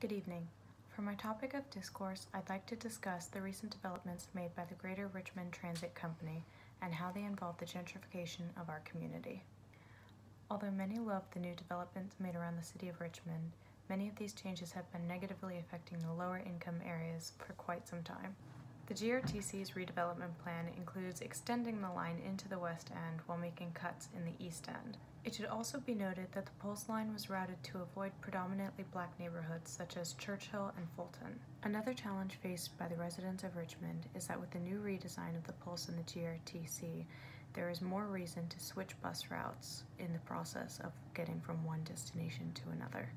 Good evening. For my topic of discourse, I'd like to discuss the recent developments made by the Greater Richmond Transit Company and how they involve the gentrification of our community. Although many love the new developments made around the city of Richmond, many of these changes have been negatively affecting the lower income areas for quite some time. The GRTC's redevelopment plan includes extending the line into the west end while making cuts in the east end. It should also be noted that the Pulse line was routed to avoid predominantly black neighborhoods such as Churchill and Fulton. Another challenge faced by the residents of Richmond is that with the new redesign of the Pulse and the GRTC, there is more reason to switch bus routes in the process of getting from one destination to another.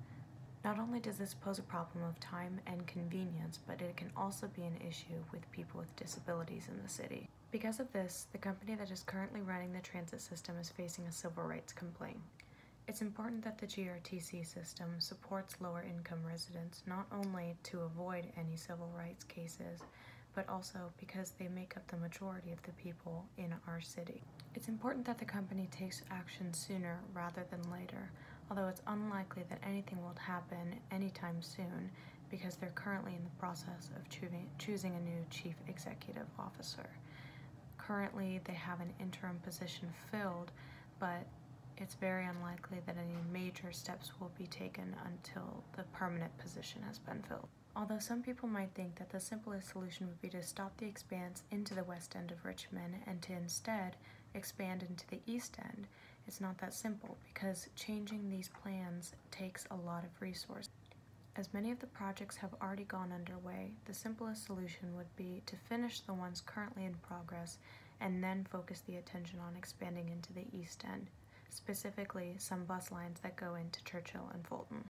Not only does this pose a problem of time and convenience, but it can also be an issue with people with disabilities in the city. Because of this, the company that is currently running the transit system is facing a civil rights complaint. It's important that the GRTC system supports lower income residents not only to avoid any civil rights cases, but also because they make up the majority of the people in our city. It's important that the company takes action sooner rather than later, although it's unlikely that anything will happen anytime soon because they're currently in the process of choosing a new chief executive officer. Currently, they have an interim position filled, but it's very unlikely that any major steps will be taken until the permanent position has been filled. Although some people might think that the simplest solution would be to stop the expanse into the west end of Richmond and to instead expand into the east end, it's not that simple because changing these plans takes a lot of resources. As many of the projects have already gone underway, the simplest solution would be to finish the ones currently in progress and then focus the attention on expanding into the east end, specifically some bus lines that go into Churchill and Fulton.